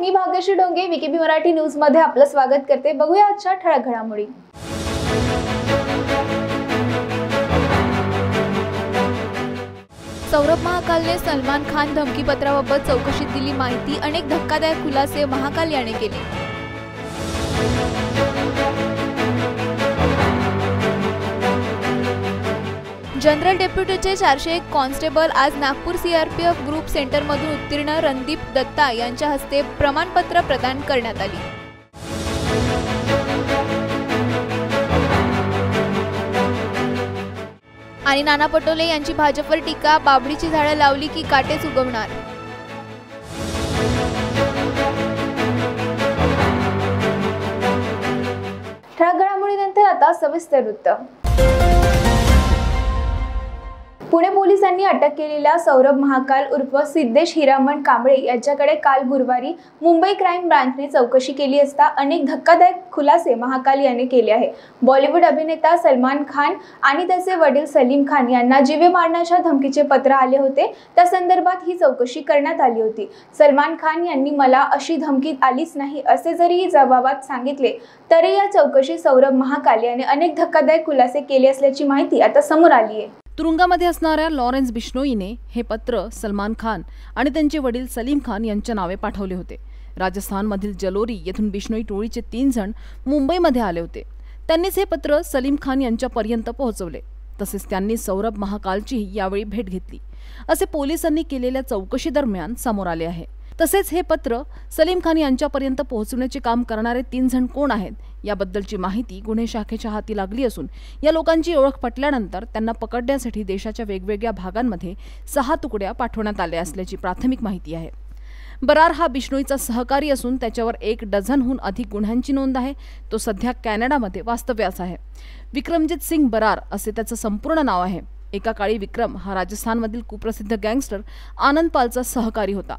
मी भाग्यश्री डोंगे विकेबी मराठी न्यूजमध्ये आपलं स्वागत करते. बघूया आजच्या ठळक घडामोडी. सौरभ महाकालने सलमान खान धमकीपत्राबाबत चौकशीत दिली माहिती अनेक धक्कादायक खुलासे महाकाल याने केले. जनरल डेप्युटीचे चारशे एक कॉन्स्टेबल आज नागपूर सीआरपीएफ ग्रुप सेंटरमधून उत्तीर्ण रणदीप दत्ता यांच्या हस्ते प्रमाणपत्र प्रदान करण्यात आली. आणि नाना पटोले यांची भाजपवर टीका बाबडीची झाडं लावली की काटेच उगवणार. ठळक घडामोडीनंतर आता सविस्तर वृत्त. पुणे पोलिसांनी अटक केलेल्या सौरभ महाकाल उर्फ सिद्धेश हिरामण कांबळे यांच्याकडे काल गुरुवारी मुंबई क्राईम ब्रांचने चौकशी केली असता अनेक धक्कादायक खुलासे महाकाल याने केले आहे बॉलिवूड अभिनेता सलमान खान आणि त्याचे वडील सलीम खान यांना जीवे मारण्याच्या धमकीचे पत्र आले होते. त्या संदर्भात ही चौकशी करण्यात आली होती. सलमान खान यांनी मला अशी धमकी आलीच नाही असे जरी जबाबात सांगितले तरी या चौकशी सौरभ महाकाल याने अनेक धक्कादायक खुलासे केले असल्याची माहिती आता समोर आली आहे तुरुंगामध्ये असणाऱ्या लॉरेन्स बिश्नोईने हे पत्र सलमान खान आणि त्यांचे वडील सलीम खान यांच्या नावे पाठवले होते. राजस्थानमधील जलोरी येथून बिश्नोई टोळीचे तीन जण मुंबईमध्ये आले होते. त्यांनीच हे पत्र सलीम खान यांच्यापर्यंत पोहोचवले. तसेच त्यांनी सौरभ महाकालचीही यावेळी भेट घेतली. असे पोलिसांनी केलेल्या चौकशीदरम्यान समोर आले आहे. तसेच हे पत्र सलीम खान यांच्यापर्यंत पोहोचवण्याचे काम करणारे तीन जण कोण आहेत याबद्दलची माहिती गुन्हे शाखेच्या हाती लागली असून या लोकांची ओळख पटल्यानंतर त्यांना पकडण्यासाठी देशाच्या वेगवेगळ्या भागांमध्ये सहा तुकड्या पाठवण्यात आल्या असल्याची प्राथमिक माहिती आहे. बरार हा बिष्णोईचा सहकारी असून त्याच्यावर एक डझनहून अधिक गुन्ह्यांची नोंद आहे. तो सध्या कॅनडामध्ये वास्तव्यास आहे. विक्रमजित सिंग बरार असे त्याचं संपूर्ण नाव आहे. एका काळी विक्रम हा राजस्थानमधील कुप्रसिद्ध गँगस्टर आनंद पालचा सहकारी होता.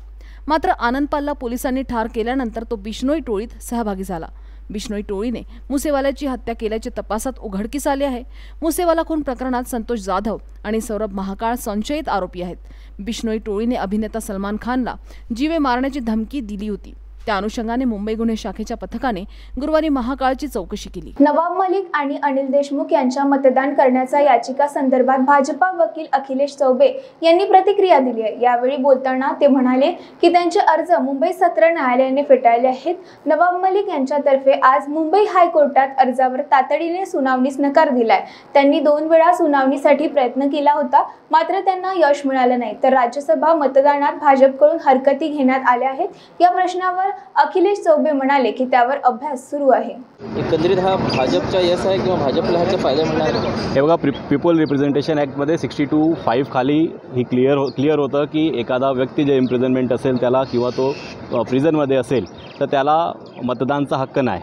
मात्र आनंदपालला पोलिसांनी ठार केल्यानंतर तो बिष्णोई टोळीत सहभागी झाला. बिश्नोई टोळीने मुसेवाल्याची हत्या केल्याचे तपासात उघडकीस आले आहे. मुसेवाला खून प्रकरणात संतोष जाधव आणि सौरभ महाकाळ संशयित आरोपी आहेत. बिश्नोई टोळीने अभिनेता सलमान खानला जीवे मारण्याची धमकी दिली होती. त्या अनुषंगाने मुंबई गुन्हे शाखेच्या पथकाने गुरुवारी महाकाळची चौकशी केली. नवाब मलिक आणि अनिल देशमुख यांच्या मतदान करण्याच्या याचिका संदर्भात भाजपा वकील अखिलेश चौबे यांनी प्रतिक्रिया दिली आहे. यावेळी बोलताना ते म्हणाले की त्यांचे अर्ज मुंबई सत्र न्यायालयाने फेटाळले आहेत. नवाब मलिक यांच्यातर्फे आज मुंबई हायकोर्टात अर्जावर तातडीने सुनावणीस नकार दिलाय. त्यांनी दोन वेळा सुनावणीसाठी प्रयत्न केला होता मात्र त्यांना यश मिळालं नाही. तर राज्यसभा मतदानात भाजपकडून हरकती घेण्यात आल्या आहेत. या प्रश्नावर अखिलेश चौबे म्हणाले की त्यावर अभ्यास सुरू आहे. एकंदरीत हा भाजपचा यश आहे किंवा भाजपला ह्याचा फायदा मिळणार हे बघा प्रि पीपल रिप्रेझेंटेशन ॲक्टमध्ये सिक्स्टी टू फाईव्ह खाली ही क्लिअर हो क्लिअर होतं की एखादा व्यक्ती जे इम्प्रिझनमेंट असेल त्याला किंवा तो प्रिझनमध्ये असेल तर त्याला मतदानचा हक्क नाही.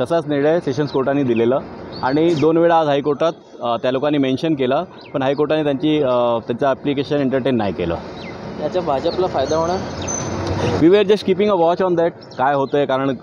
तसाच निर्णय सेशन्स कोर्टाने दिलेलं. आणि दोन वेळा आज हायकोर्टात त्या लोकांनी मेन्शन केलं पण हायकोर्टाने त्यांची त्यांचं ॲप्लिकेशन एंटरटेन नाही केलं. याचा भाजपला फायदा होणार? We were just keeping a watch on that काय होतं आहे कारण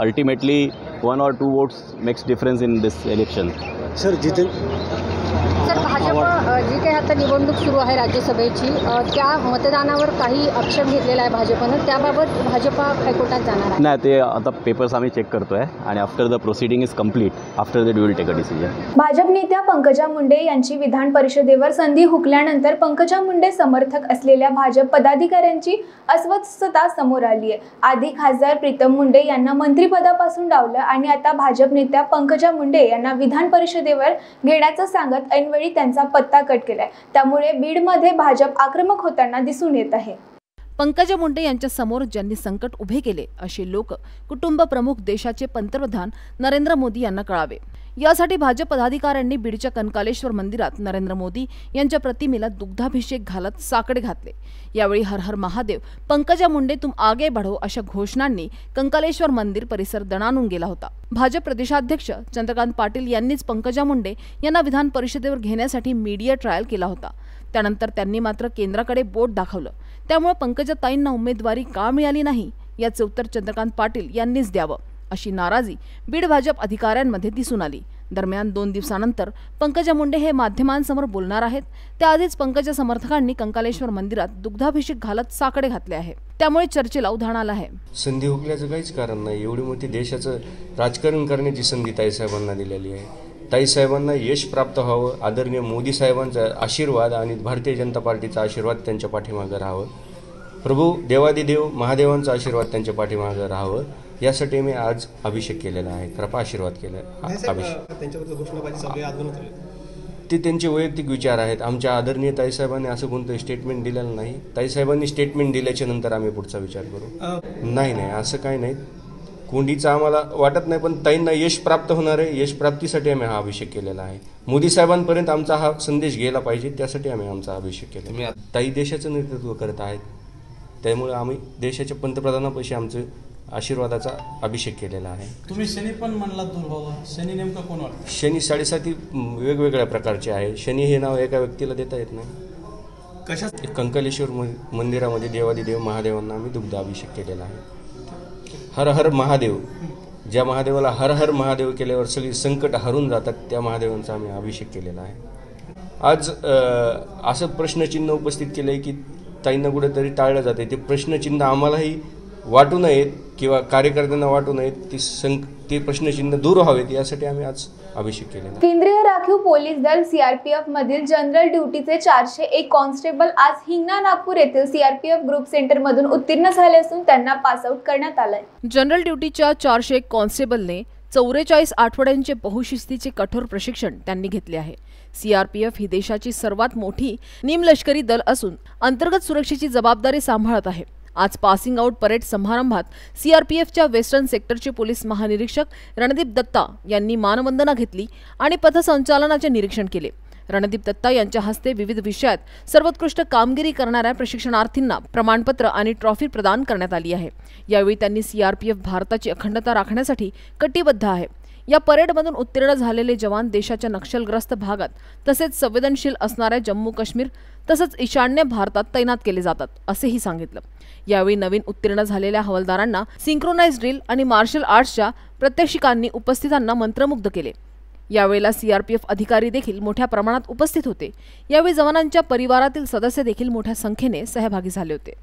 ultimately one or two votes makes difference in this election sir जिथे सर भाजप अ, जी काही आता निवडणूक सुरू आहे राज्यसभेची त्या मतदानावर काही आक्षेप घेतलेला आहे भाजपनं. त्याबाबत भाजपा हायकोर्टात जाणार आहे? नाही ते आता पेपर्स आम्ही चेक करतो आहे आणि after the proceeding is complete after that will take a decision Bhajap नेत्या पंकजा मुंडे यांची विधान परिषदेवर संधी हुकल्यानंतर पंकजा मुंडे समर्थक असलेल्या भाजप पदाधिकाऱ्यांची अस्वस्थता समोर आली आहे. आधी खासदार प्रीतम मुंडे यांना मंत्रिपदापासून डावलं आणि आता भाजप नेत्या पंकजा मुंडे यांना विधान परिषदेवर घेण्याचं सांगत ऐनवेळी त्यांचा पत्ता कट केलाय. त्यामुळे बीडमध्ये भाजप आक्रमक होताना दिसून येत आहे. पंकजा मुंडे यांच्यासमोर ज्यांनी संकट उभे केले असे लोक कुटुंब प्रमुख देशाचे पंतप्रधान नरेंद्र मोदी यांना कळावे. यासाठी भाजप पदाधिकाऱ्यांनी बीडच्या कनकालेश्वर मंदिरात नरेंद्र मोदी यांच्या प्रतिमेला दुग्धाभिषेक घालत साकडे घातले. यावेळी हर हर महादेव पंकजा मुंडे तुम आगे बढो अशा घोषणांनी कंकालेश्वर मंदिर परिसर दणानून गेला होता. भाजप प्रदेशाध्यक्ष चंद्रकांत पाटील यांनीच पंकजा मुंडे यांना विधान परिषदेवर घेण्यासाठी मीडिया ट्रायल केला होता. त्यानंतर त्यांनी मात्र केंद्राकडे बोट दाखवलं. त्यामुळे पंकजाताईंना उमेदवारी का मिळाली नाही? याचे उत्तर चंद्रकांत पाटील यांनीच द्यावं. अशी नाराजी बीड भाजप अधिकाऱ्यांमध्ये दिसून आली. दरम्यान दोन दिवसानंतर पंकजा मुंडे हे माध्यमांसमोर बोलणार आहेत. त्याआधीच पंकजा समर्थकांनी कंकालेश्वर मंदिरात दुग्धाभिषेक घालत साकडे घातले आहे. त्यामुळे चर्चेला उधाण आलं आहे. संधी हुकल्याचं काहीच कारण नाही. एवढी मोठी देशाचं राजकारण करण्याची संधी ताईसाहेबांना दिलेली आहे. ताईसाहेबांना यश प्राप्त व्हावं. आदरणीय मोदी साहेबांचा आशीर्वाद आणि भारतीय जनता पार्टीचा आशीर्वाद त्यांच्या पाठीमागं राहावं. प्रभू देवादिदेव महादेवांचा आशीर्वाद त्यांच्या मागं राहावं. यासाठी मी आज अभिषेक केलेला आहे. कृपा आशीर्वाद केला. अभिषेक. ते त्यांचे वैयक्तिक विचार आहेत. आमच्या आदरणीय ताईसाहेबांनी असं कोणतं स्टेटमेंट दिलेलं नाही. ताईसाहेबांनी स्टेटमेंट दिल्याच्या नंतर आम्ही पुढचा विचार करू. नाही नाही असं काही नाही. कोंडीचं आम्हाला वाटत नाही पण ताईंना यश प्राप्त होणार आहे. यश प्राप्तीसाठी आम्ही हा अभिषेक केलेला आहे. मोदी साहेबांपर्यंत आमचा हा संदेश गेला पाहिजे त्यासाठी आम्ही आमचा अभिषेक केला ताई देशाचं नेतृत्व करत आहेत. त्यामुळे आम्ही देशाच्या पंतप्रधानापाशी आमचं आशीर्वादाचा अभिषेक केलेला आहे. तुम्ही शनी पण म्हणला शनी नेमका कोण वाटतं? शनी साडेसाती वेगवेगळ्या प्रकारचे आहे. शनी हे नाव एका व्यक्तीला देता येत नाही. कशा कंकलेश्वर म- मंदिरामध्ये देवादिदेव महादेवांना आम्ही दुग्ध अभिषेक केलेला आहे. हर हर महादेव. ज्या महादेवाला हर हर महादेव केल्यावर सगळी संकट हरून जातात त्या महादेवांचा आम्ही अभिषेक केलेला आहे. आज असं प्रश्नचिन्ह उपस्थित केलं आहे की ताईंना कुठेतरी टाळलं जाते ते प्रश्नचिन्ह आम्हालाही वाटू नयेत किंवा कार्यकर्त्यांना वाटू नयेत ती संक ते प्रश्नचिन्ह दूर व्हावेत यासाठी आम्ही आज अभिषेक आहे. केंद्रीय राखीव पोलीस दल सीआरपीएफ मधील जनरल ड्युटीचे चारशे एक कॉन्स्टेबल आज हिंगणा नागपूर येथील सीआरपीएफ ग्रुप सेंटर मधून उत्तीर्ण झाले असून त्यांना पासआउट करण्यात आलंय. जनरल ड्युटीच्या चारशे एक कॉन्स्टेबलने चौवेचाळीस आठवड्यांचे बहुशिस्तीचे कठोर प्रशिक्षण त्यांनी घेतले आहे. सीआरपीएफ ही देशाची सर्वात मोठी निमलष्करी दल असून अंतर्गत सुरक्षेची जबाबदारी सांभाळत आहे. आज पासिंग आउट परेड समारंभात सीआरपीएफच्या वेस्टर्न सेक्टरचे पोलीस महानिरीक्षक रणदीप दत्ता यांनी मानवंदना घेतली आणि पथसंचालनाचे निरीक्षण केले. रणदीप दत्ता यांच्या हस्ते विविध विषयात सर्वोत्कृष्ट कामगिरी करणाऱ्या प्रशिक्षणार्थींना प्रमाणपत्र आणि ट्रॉफी प्रदान करण्यात आली आहे. यावेळी त्यांनी सीआरपीएफ भारताची अखंडता राखण्यासाठी कटिबद्ध आहे. या परेडमधून उत्तीर्ण झालेले जवान देशाच्या नक्षलग्रस्त भागात तसेच संवेदनशील असणाऱ्या जम्मू काश्मीर तसंच ईशान्य भारतात तैनात केले जातात असेही सांगितलं. यावेळी नवीन उत्तीर्ण झालेल्या हवालदारांना सिंक्रोनाइज ड्रिल आणि मार्शल आर्ट्सच्या प्रात्यक्षिकांनी उपस्थितांना मंत्रमुग्ध केले. यावेळेला सीआरपीएफ अधिकारी देखील मोठ्या प्रमाणात उपस्थित होते. यावेळी जवानांच्या परिवारातील सदस्य देखील मोठ्या संख्येने सहभागी झाले होते.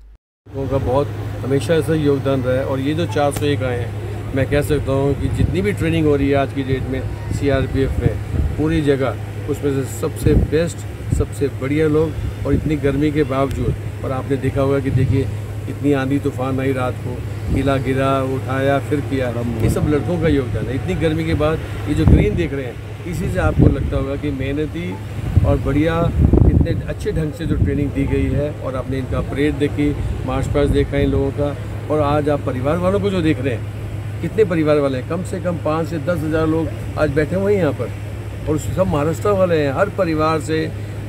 बहुत हमेशा से योगदान रहा है और ये जो चार सौ एक आए हैं मैं कह सकता हूँ कि जितनी भी ट्रेनिंग हो रही है आज की डेट में सीआरपीएफ में पूरी जगह उसमें से सबसे बेस्ट सबसे बढ़िया लोग और इतनी गर्मी के बावजूद और आपने देखा होगा कि देखिए इतनी आंधी तूफ़ान आई रात को किला गिरा उठाया फिर किया। ये सब लड़कों का योगदान है। इतनी गर्मी के बाद ये जो ग्रीन देख रहे हैं इसी से आपको लगता होगा कि मेहनती और बढ़िया इतने अच्छे ढंग से जो ट्रेनिंग दी गई है और आपने इनका परेड देखी मार्च पास्ट देखा इन लोगों का और आज आप परिवार वालों को जो देख रहे हैं कितने परिवार वाले हैं? कम से कम पाँच से दस हज़ार लोग आज बैठे हुए हैं यहाँ पर। और सब महाराष्ट्र वाले हैं। हर परिवार से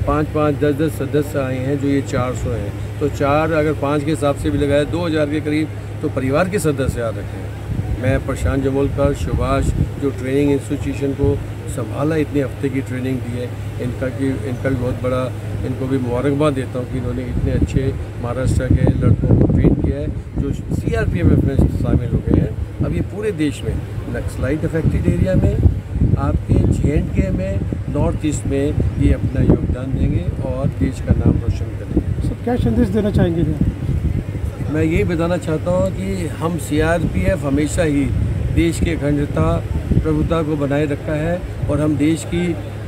पाँच पाँच, दस दस सदस्य आए हैं जो ये चार सौ हैं। तो चार अगर पाँच के हिसाब से भी लगाए, दो हज़ार के करीब तो परिवार के सदस्य आ रखे। हैं मैं प्रशांत जमोलकर सुभाष, जो ट्रेनिंग इंस्टीट्यूशन को संभाला इतने हफ़्ते की ट्रेनिंग दी है, इनका की, इनका भी बहुत बड़ा, इनको भी मुबारकबाद देता हूँ कि इन्होंने इतने अच्छे महाराष्ट्र के लड़कों को ट्रेन है जो सी आर पी एफ़ में शामिल हो गए हैं। अब ये पूरे देश में नक्सलाइट अफेक्टेड एरिया में आपके जे एंड के में नॉर्थ ईस्ट में ये अपना योगदान देंगे और देश का नाम रोशन करेंगे। सर क्या संदेश देना चाहेंगे मैं यही बताना चाहता हूँ कि हम सीआरपीएफ हमेशा ही देश की अखंडता प्रभुता को बनाए रखा है और हम देश की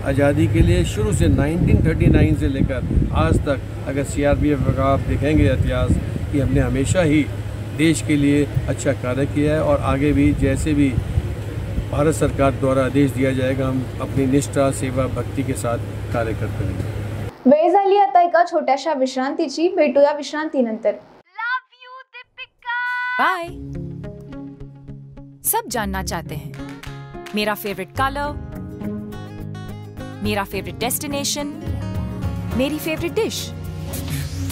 आज़ादी के लिए शुरू से 1939 से लेकर आज तक अगर सीआरपीएफ का आप देखेंगे इतिहास कि हमने हमेशा ही देश के लिए अच्छा कार्य किया है और आगे भी जैसे भी भारत सरकार द्वारा आदेश दिया जाएगा हम अपनी निष्ठा सेवा भक्ति के साथ कार्य करते रहेंगे वेळ झाली आता एका छोट्याशा विश्रांतीची. भेटूया विश्रांतीनंतर. बाय सब जानना चाहते हैं। मेरा फेवरेट कलर मेरा फेवरेट डेस्टिनेशन मेरी फेवरेट डिश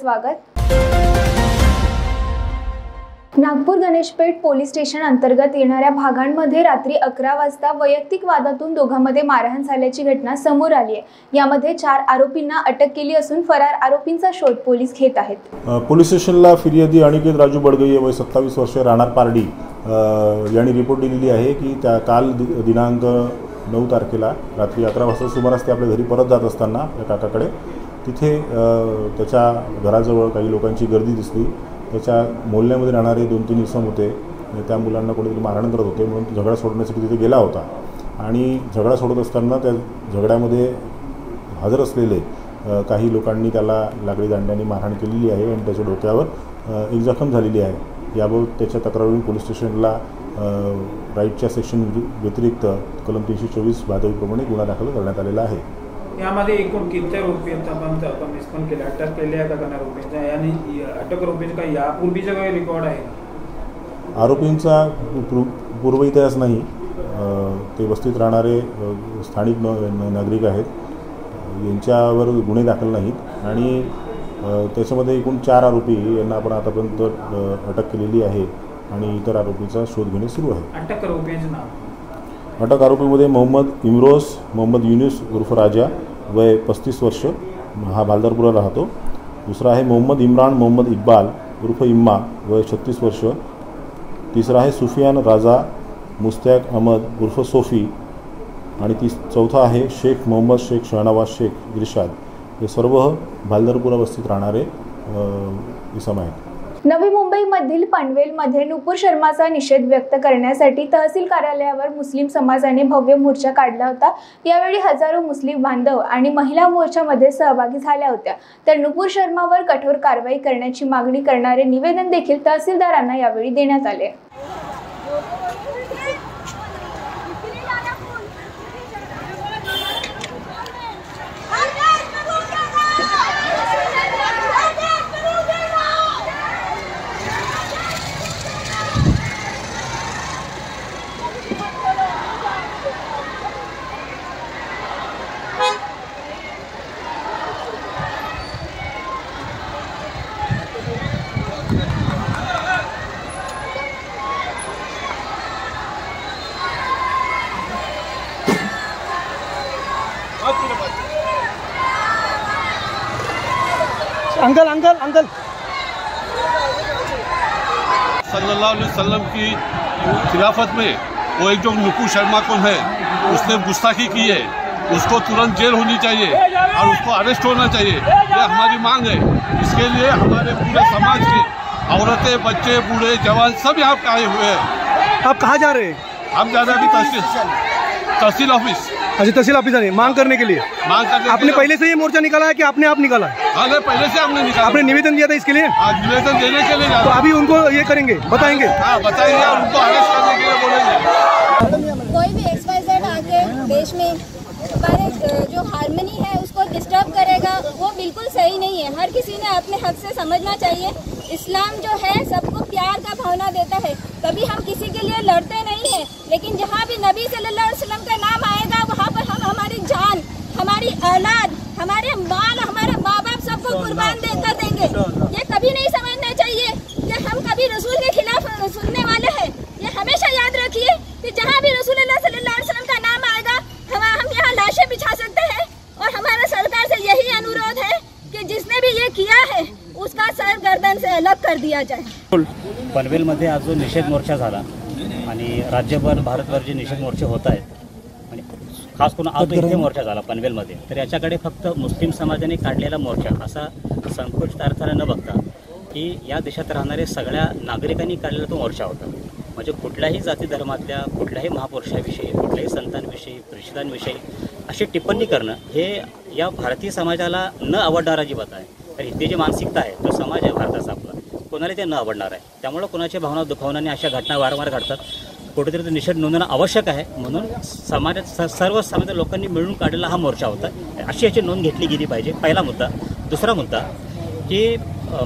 स्वागत. नागपूर गणेशपेठ पोलीस स्टेशन अंतर्गत येणाऱ्या भागांमध्ये रात्री अकरा वाजता वैयक्तिक वादातून दोघांमध्ये मारहाण झाल्याची घटना समोर आली आहे. यामध्ये चार आरोपींना अटक केली असून फरार आरोपींचा शोध पोलीस घेत आहेत. पोलीस स्टेशनला फिर्यादी अनिकेत राजू बडगई वय सत्तावीस वर्ष राहणार पारडी यांनी रिपोर्ट दिलेली आहे की त्या काल दिनांक नऊ तारखेला रात्री अकरा वाजता सुमारास ते आपल्या घरी परत जात असताना काकाकडे तिथे त्याच्या घराजवळ काही लोकांची गर्दी दिसली. त्याच्या मोहल्ल्यामध्ये राहणारे दोन तीन इसम होते. त्या मुलांना कोणीतरी मारहाण करत होते. म्हणून झगडा सोडण्यासाठी तिथे गेला होता. आणि झगडा सोडत असताना त्या झगड्यामध्ये हजर असलेले काही लोकांनी त्याला लाकडी दांड्याने मारहाण केलेली आहे आणि त्याच्या डोक्यावर एक जखम झालेली आहे. याबाबत त्याच्या तक्रारीवरून पोलीस स्टेशनला राईटच्या सेक्शन व्यतिरिक्त कलम तीनशे चोवीस बातमीप्रमाणे गुन्हा दाखल करण्यात आलेला आहे. यामध्ये एकूण किती आहेत आपण आपण रिस्पॉन्ड केले. अटक केले आहे का त्यांना आरोपींच्या आणि अटक आरोपींचा काही यापूर्वीचा काही रेकॉर्ड आहे? आरोपींचा पूर्व इतिहास नाही. ते वस्तीत राहणारे स्थानिक नागरिक आहेत. यांच्यावर गुन्हे दाखल नाहीत. आणि त्याच्यामध्ये एकूण चार आरोपी यांना आपण आतापर्यंत अटक केलेली आहे. आणि इतर आरोपीचा शोध घेणे सुरू आहे. अटक आरोपीमध्ये मोहम्मद इम्रोज मोहम्मद युनुस उर्फ राजा वय पस्तीस वर्ष. हा बालदारपुरा राहतो. दुसरा आहे मोहम्मद इम्रान मोहम्मद इक्बाल उर्फ इम्मा वय छत्तीस वर्ष. तिसरा आहे सुफियान राजा मुस्त्याक अहमद उर्फ सोफी. आणि ती चौथा आहे शेख मोहम्मद शेख शहनावाज शेख इर्शाद. हे सर्व भालदारपुरा वस्तीत राहणारे इसम आहेत. नवी मुंबईमधील पनवेलमध्ये नुपूर शर्माचा निषेध व्यक्त करण्यासाठी तहसील कार्यालयावर मुस्लिम समाजाने भव्य मोर्चा काढला होता. यावेळी हजारो मुस्लिम बांधव आणि महिला मोर्चामध्ये सहभागी झाल्या होत्या. तर नुपूर शर्मावर कठोर कारवाई करण्याची मागणी करणारे निवेदन देखील तहसीलदारांना यावेळी देण्यात आले. Uncle uncle uncle. सल्लल्लाहु अलैहि वसल्लम की खिलाफत में वो एक जो नुपू शर्मा को है उसने गुस्ताखी की है उसको तुरंत जेल होनी चाहिए और उसको अरेस्ट होना चाहिए। ये हमारी मांग है। इसके लिए हमारे पूरे समाज के औरतें बच्चे बूढ़े जवान सब यहाँ पे आए हुए हैं। आप कहाँ जा रहे हैं? हम जा रहे हैं अभी तहसील। तहसील ऑफ़िस। अच्छा तहसील ऑफ़िस रहे हैं, मांग करने के लिए? मांग करने आपने पहले से ये मोर्चा निकाला है कि आपने आप निकाला है? हाँ नहीं पहले से हमने निकाला। आपने निवेदन दिया था इसके लिए? हाँ, निवेदन देने के लिए तो अभी उनको ये करेंगे बताएँगे। हाँ बताएँगे उनको अरेस्ट करने के लिए बोलेंगे। कोई भी एक्स वाई आके देश में हमारे जो हारमोनी है उसको डिस्टर्ब करेगा वो बिल्कुल सही नहीं है। हर किसी ने अपने हक से समझना चाहिए। इस्लाम जो है सबको प्यार का भावना देता है। कभी हम किसी के लिए लड़ते नहीं है लेकिन जहाँ भी नबी सल्लल्लाहु अलैहि वसल्लम का नाम आएगा वहाँ पर हम हमारी जान हमारी औलाद हमारे माल सबको कुर्बान देकर देंगे। ये कभी नहीं समझना चाहिए कि हम कभी रसूल के खिलाफ सुनने वाले हैं। ये हमेशा याद रखिए कि जहाँ भी रसूल वसल्लम का नाम आएगा, हम हम यहाँ लाशें बिछा सकते हैं। और हमारा सरकार से यही अनुरोध है कि जिसने भी ये किया है, उसका सर गर्दन से अलग कर दिया जाए। पनवेलमध्ये आज जो निषेध मोर्चा झाला, आणि राज्यभर, भारतभर जे निषेध मोर्चे होत आणि खास करून आज इथे मोर्चा झाला पनवेलमध्ये. तर याच्याकडे फक्त मुस्लिम समाजाने काढलेला मोर्चा असा संकुचित अर्थाने न बघता की या देशात राहणारे सगळ्या नागरिकांनी काढलेला तो मोर्चा होता. म्हणजे कुठल्याही जाती धर्मातल्या कुठल्याही महापुरुषाविषयी कुठल्याही संतांविषयी प्रेषितांविषयी अशी टिप्पणी करणं हे या भारतीय समाजाला न आवडणारा अजिबात आहे. तर इथे जी मानसिकता आहे जो समाज आहे भारताचा आपला. कोणाला ते न आवडणार आहे. त्यामुळं कोणाच्या भावना दुखावणं आणि अशा घटना वारंवार घडतात. कुठेतरी तो निषेध नोंदणं आवश्यक आहे. म्हणून समाजात स- सर्व समाजातील लोकांनी मिळून काढलेला हा मोर्चा होता. अशी याची नोंद घेतली गेली पाहिजे. पहिला मुद्दा. दुसरा मुद्दा की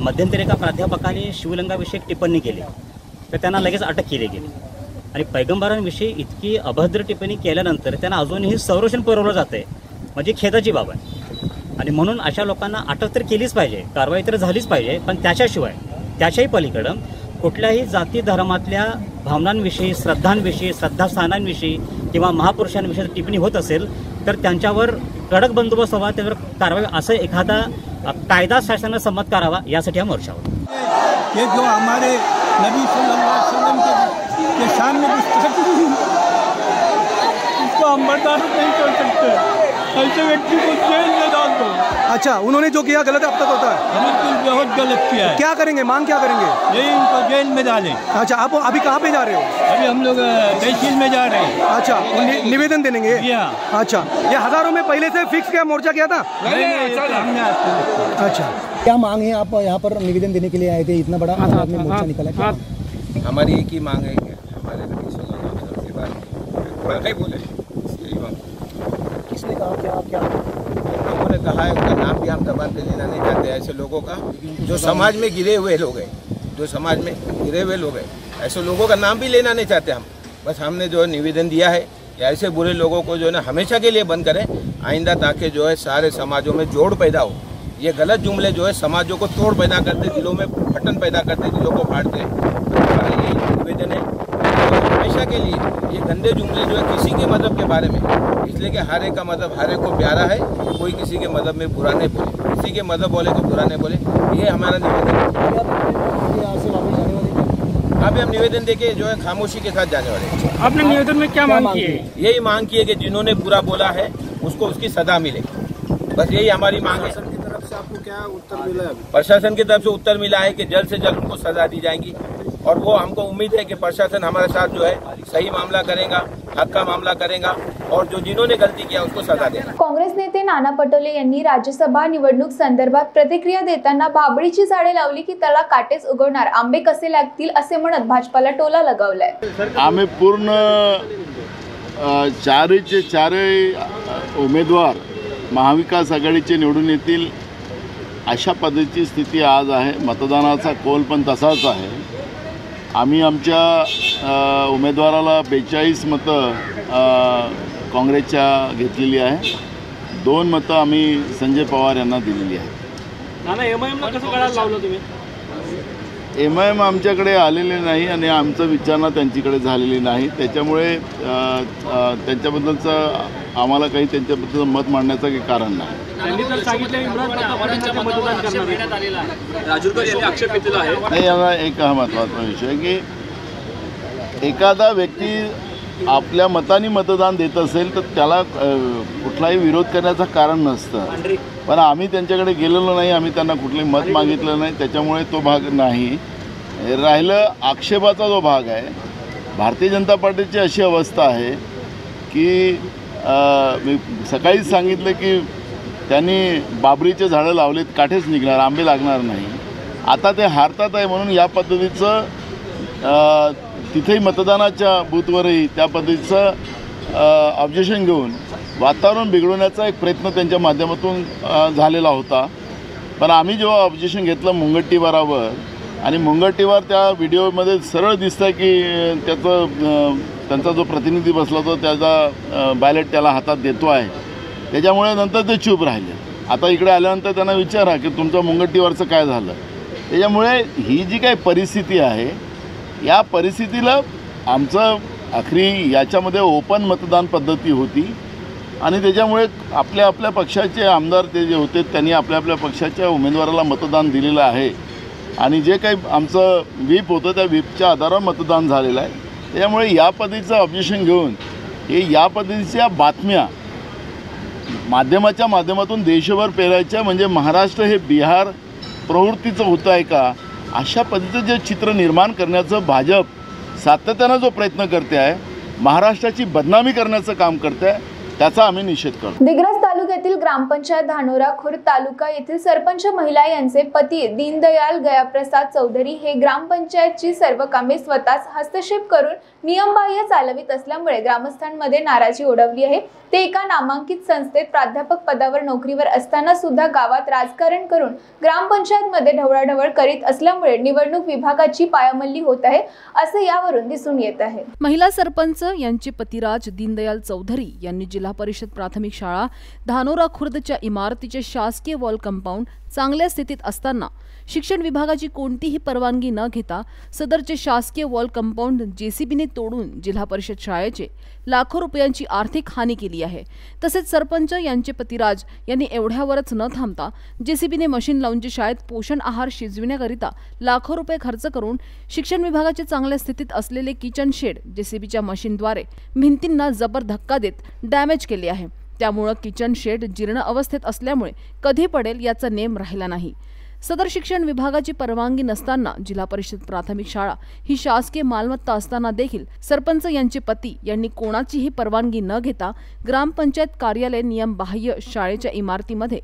मध्यंतरी एका प्राध्यापकाने शिवलिंगाविषयी टिप्पणी केली. तर त्यांना लगेच अटक केली गेली. आणि पैगंबरांविषयी इतकी अभद्र टिप्पणी केल्यानंतर त्यांना अजूनही संरक्षण पुरवलं जातं आहे म्हणजे खेदाची बाब आहे. आणि म्हणून अशा लोकांना अटक तर केलीच पाहिजे. कारवाई तर झालीच पाहिजे. पण त्याच्याशिवाय त्याच्याही पलीकडं कुठल्याही जाती धर्मातल्या भावनांविषयी श्रद्धांविषयी श्रद्धास्थानांविषयी किंवा महापुरुषांविषयी टिप्पणी होत असेल तर त्यांच्यावर कडक बंदोबस्त व्हावा त्यावर कारवाई असं एखादा कायदा शासनानं संमत करावा यासाठी हा मोर्चा होता ये जो हमारे नबी वसल्लम के, के सामने उसको हम बर्दाश्त नहीं कर सकते। ऐसे व्यक्ति को जेल अच्छा उन्होंने जो किया गलत अब तक होता है। बिल्कुल बहुत गलत किया है। क्या करेंगे? मांग क्या करेंगे? यही इनको जेल में डालें। अच्छा आप अभी कहाँ पे जा रहे हो? अभी हम लोग तहसील में जा रहे हैं। अच्छा निवेदन देने के अच्छा ये हज़ारों में पहले से फिक्स किया मोर्चा किया था? तो अच्छा। क्या मांग है आप यहाँ पर निवेदन देने के लिए आए थे? इतना बड़ा आपने मोर्चा निकाला क्या? हमारी एक ही मांग है हमारे में बोले। किसने कहा क्या क्या लोगों ने कहा है, उनका नाम भी हम जबान पे लेना नहीं चाहते, ऐसे लोगों का, जो समाज में गिरे हुए लोग हैं, जो समाज में गिरे हुए लोग हैं, ऐसे लोगों का नाम भी लेना नहीं चाहते हम। बस हमने जो निवेदन दिया है कि ऐसे बुरे लोगों को जो है ना हमेशा के लिए बंद करें, आइंदा ताकि जो है सारे समाजों में जोड़ पैदा हो। ये गलत जुमले जो है समाजों को तोड़ पैदा करते, दिलों में फटन पैदा करते, दिलों को फाड़ते हैं। तो हमारा निवेदन है हमेशा के लिए ये गंदे जुमले जो है किसी के मज़हब के बारे में। इसलिए कि हर एक का मज़हब हर एक को प्यारा है कोई किसी के मज़हब में बुरा नहीं बोले। किसी के मज़हब बोले को बुरा नहीं बोले। ये हमारा निवेदन है। अभी हम निवेदन देके जो है खामोशी के साथ जाने वाले हैं। आपने निवेदन में क्या मांग की है? यही मांग की है कि जिन्होंने बुरा बोला है उसको उसकी सजा मिले। बस यही हमारी मांग है। आपको क्या उत्तर मिला है प्रशासन की तरफ़ से उत्तर मिला है कि जल्द से जल्द उनको सजा दी जाएगी। और वो हमको उम्मीद है कि प्रशासन हमारे साथ जो है सही मामला करेगा हक का मामला करेगा और जो जिन्होंने गलती किया उसको सजा देगा। काँग्रेस नेते नाना पटोले यांनी राज्यसभा निवडणूक संदर्भात प्रतिक्रिया देताना बाबळीची झाडे लावली की त्याला काटेच उगवणार. आंबे कसे लागतील असे म्हणत भाजपाला टोला लगावलाय. आम्ही पूर्ण चारचे चारही उमेदवार महाविकास आघाडीचे निवडून येतील अशा पद्धतीची स्थिती आज आहे. मतदानाचा कौल पण तसाच आहे. आम्ही आमच्या उमेदवाराला बेचाळीस मतं काँग्रेसच्या घेतलेली आहे. दोन मतं आम्ही संजय पवार यांना दिलेली आहेत. नाना एम आय एमला कसं कळायला लावलं तुम्ही? एम आय एम आमच्याकडे आलेले नाही आणि आमचं विचारणा त्यांच्याकडे झालेली नाही. त्याच्यामुळे त्यांच्याबद्दलचं आम्हाला काही त्यांच्याबद्दल मत मांडण्याचं काही कारण नाही. त्यांनी तर सांगितलं इम्रान प्रताप पाटील मतदान करणार राजूरकर यांनी आक्षेप घेतलेला आहे. नाही याला एक हा महत्त्वाचा विषय आहे की एखादा व्यक्ती आपल्या मताने मतदान देत असेल तर त्याला कुठलाही विरोध करण्याचं कारण नसतं. पण आम्ही त्यांच्याकडे गेलेलो नाही आम्ही त्यांना कुठलंही मत मागितलं नाही त्याच्यामुळे तो भाग नाही. राहिलं आक्षेपाचा जो भाग आहे भारतीय जनता पार्टीची अशी अवस्था आहे की मी सकाळीच सांगितलं की त्यांनी बाबरीचे झाडं लावलेत काठेच निघणार आंबे लागणार नाही. आता ते हारतात आहे म्हणून या पद्धतीचं तिथेही मतदानाच्या बूथवरही त्या पद्धतीचं ऑब्जेक्शन घेऊन वातावरण बिघडवण्याचा एक प्रयत्न त्यांच्या माध्यमातून झालेला होता. पण आम्ही जेव्हा ऑब्जेक्शन घेतलं मुंगट्टीवारावर आणि मुंगट्टीवार त्या व्हिडिओमध्ये सरळ दिसतं की त्याचं त्यांचा जो प्रतिनिधी बसला होता त्याचा बॅलेट त्याला हातात देतो आहे. त्याच्यामुळे नंतर ते चूप राहिले. आता इकडे आल्यानंतर त्यांना विचारा की तुमचं मुंगट्टीवारचं काय झालं? त्याच्यामुळे ही जी काही परिस्थिती आहे या परिस्थितीला आमचं आखरी याच्यामध्ये ओपन मतदान पद्धती होती. आणि त्याच्यामुळे आपल्या आपल्या पक्षाचे आमदार ते जे होते त्यांनी आपल्या आपल्या पक्षाच्या उमेदवाराला मतदान दिलेलं आहे. आणि जे काही आमचं व्हीप होतं त्या व्हीपच्या आधारावर मतदान झालेलं आहे. त्याच्यामुळे या पद्धतीचं ऑब्जेक्शन घेऊन हे या पद्धतीच्या बातम्या माध्यमाच्या माध्यमातून देशभर पेरायच्या म्हणजे महाराष्ट्र हे बिहार प्रवृत्तीचं होतं आहे का? अशा पद्धतीचं जे चित्र निर्माण करण्याचं भाजप सातत्यानं जो प्रयत्न करते आहे महाराष्ट्राची बदनामी करण्याचं काम करते आहे त्याचा आम्ही निषेध करतो. दिग्रस तालुक्यातील ग्रामपंचायत धानोरा खुर्द तालुका येथील सरपंच महिला यांचे पती दीनदयाल गयाप्रसाद चौधरी हे ग्रामपंचायतची सर्व कामे स्वतःच हस्तक्षेप करून नियमबाह्य चालवित असल्यामुळे ग्रामस्थांमध्ये नाराजी ओढवली आहे. ते एका नामांकित संस्थेत प्राध्यापक पदावर नोकरीवर असताना सुद्धा गावात राजकारण करून ग्रामपंचायतमध्ये ढवळाढवळ करीत असल्यामुळे निवडणूक विभागाची पायामल्ली होत आहे असं यावरून दिसून येत आहे. महिला सरपंच यांचे पतिराज दीनदयाल चौधरी यांनी जिल्हा परिषद प्राथमिक शाळा धानोरा खुर्दच्या इमारतीचे शासकीय वॉल कंपाऊंड चांगल्या स्थितीत असताना शिक्षण विभागाची कोणतीही परवानगी न घेता सदरचे शासकीय वॉल कंपाऊंड जेसीबीने तोडून जिल्हा परिषद शाळेचे लाखो रुपयांची आर्थिक हानी केली आहे. तसेच सरपंच यांचे पतिराज यांनी एवढ्यावरच न थांबता जेसीबीने मशीन लावून जे शाळेत पोषण आहार शिजविण्याकरिता लाखो रुपये खर्च करून शिक्षण विभागाचे चांगल्या स्थितीत असलेले किचन शेड जेसीबीच्या मशीनद्वारे भिंतींना जबर धक्का देत डॅमेज केले आहे. त्यामुळं किचन शेड जीर्ण अवस्थेत असल्यामुळे कधी पडेल याचा नेम राहिला नाही. सदर शिक्षण विभागाची परवानगी नसताना जिल्हा परिषद प्राथमिक शाळा ही शासकीय मालमत्ता असताना देखील सरपंच यांचे पती यांनी कोणाचीही परवानगी न घेता ग्रामपंचायत कार्यालय नियम बाह्य शाळेच्या इमारतीमध्ये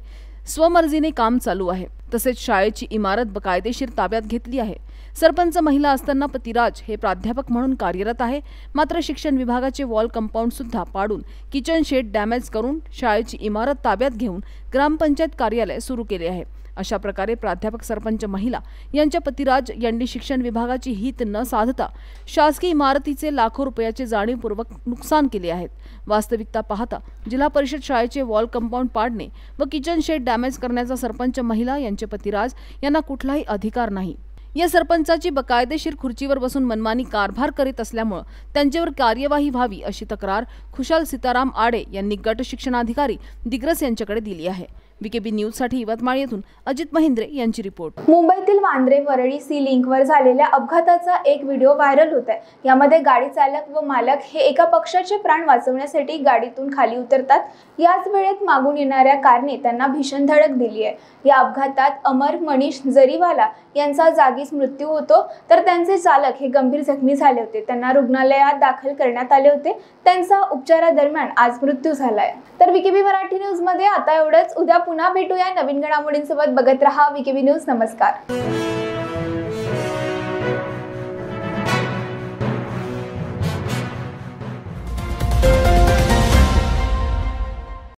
स्वमर्जीने काम चालू आहे. तसेच शाळेची इमारत बकायदेशीर ताब्यात घेतली आहे. सरपंच महिला असताना पतिराज हे प्राध्यापक म्हणून कार्यरत आहे. मात्र शिक्षण विभागाचे वॉल कंपाऊंड सुद्धा पाडून किचन शेड डॅमेज करून शाळेची इमारत ताब्यात घेऊन ग्रामपंचायत कार्यालय सुरू केले आहे. अशा प्रकारे प्राध्यापक सरपंच महिला यांच्या पतिराज यांनी शिक्षण विभागाची हित न साधता शासकीय इमारतीचे लाखो रुपयाचे जाणीवपूर्वक नुकसान केले आहेत. वास्तविकता पाहता जिल्हा परिषद शाळेचे वॉल कंपाऊंड पाडणे व किचन शेड डॅमेज करण्याचा सरपंच महिला यांचे पतिराज यांना कुठलाही अधिकार नाही. या सरपंचाची बकायदेशीर खुर्चीवर बसून मनमानी कारभार करीत असल्यामुळं त्यांच्यावर कार्यवाही व्हावी अशी तक्रार खुशाल सीताराम आडे यांनी गट शिक्षणाधिकारी दिग्रस यांच्याकडे दिली आहे. बीकेबी न्यूजसाठी यवतमाळ येथून अजित महिंद्रे यांची रिपोर्ट. मुंबईतील वांद्रे वरळी सी लिंकवर झालेल्या अपघाताचा एक व्हिडिओ व्हायरल होत आहे यामध्ये गाडी चालक व मालक हे एका पक्षाचे प्राण वाचवण्यासाठी गाडीतून खाली उतरतात. याच वेळेत मागून येणाऱ्या कारने त्यांना भीषण धडक दिली आहे. या अपघातात अमर मनीष जरीवाला यांचा जागीच मृत्यू होतो. तर त्यांचे चालक हे गंभीर जखमी झाले होते. त्यांना रुग्णालयात दाखल करण्यात आले होते. त्यांचा उपचारादरम्यान आज मृत्यू झालाय. तर विकेबी मराठी न्यूजमध्ये आता एवढंच. उद्या पुन्हा भेटूया नवीन घडामोडींसोबत बघत रहा विकेबी न्यूज. नमस्कार.